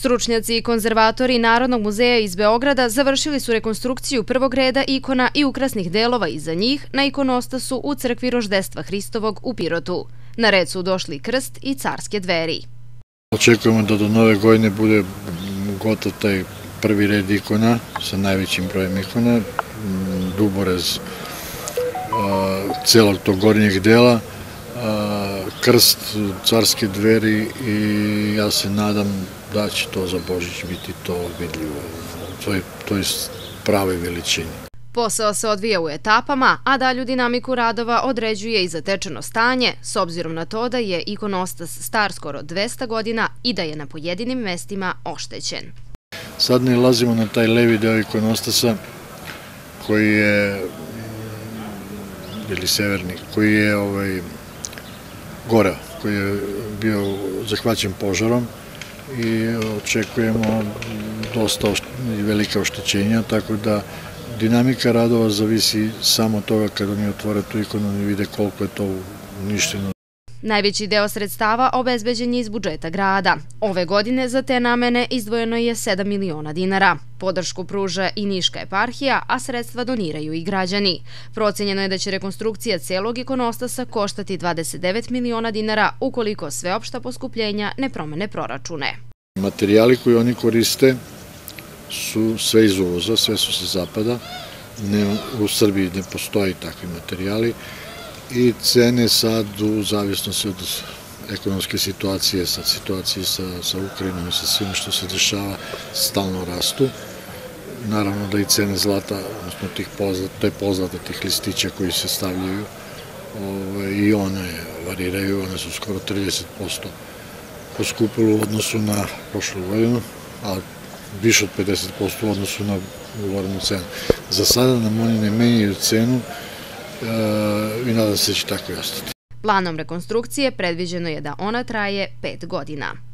Stručnjaci i konzervatori Narodnog muzeja iz Beograda završili su rekonstrukciju prvog reda ikona i ukrasnih delova iza njih na ikonostasu u crkvi Roždestva Hristovog u Pirotu. Na red su došli krst i carske dveri. Očekujemo da do nove godine bude gotov taj prvi red ikona sa najvećim brojem ikona, duborez celog tog gornjeg dela, krst, carske dveri i ja se nadam da će to za Božić biti to vidljivo, to je, to je prave veličini. Posao se odvija u etapama, a dalju dinamiku radova određuje i zatečeno stanje, s obzirom na to da je ikonostas star skoro 200 godina i da je na pojedinim mestima oštećen. Sad ne lazimo na taj levi deo ikonostasa koji je ili severni, koji je ovaj, goreo, koji je bio zahvaćen požarom и очекуваме доста и велика оштечења, така да динамика радова зависи само тога кога ни отворат тој кога да ни виде колку е тоа уништено. Najveći deo sredstava obezbeđen je iz budžeta grada. Ove godine za te namene izdvojeno je 7 miliona dinara. Podršku pruža i Niška eparhija, a sredstva doniraju i građani. Procenjeno je da će rekonstrukcija celog ikonostasa koštati 29 miliona dinara ukoliko sveopšta poskupljenja ne promene proračune. Materijali koji oni koriste su sve iz uvoza, sve su se zapada. Ne, u Srbiji ne postoji takvi materijali i cene sad u zavisnosti od ekonomske situacije, sad situacije sa, sa Ukrajinom i sa svim što se dešava, stalno rastu. Naravno da i cene zlata, odnosno tih pozlata, to je pozlata tih listića koji se stavljaju, ove, ovaj, i one variraju, one su skoro 30% poskupilo u odnosu na prošlu godinu, a više od 50% u odnosu na ugovorenu cenu. Za sada nam oni ne menjaju cenu, i nadam se da će tako i ostati. Planom rekonstrukcije predviđeno je da ona traje pet godina.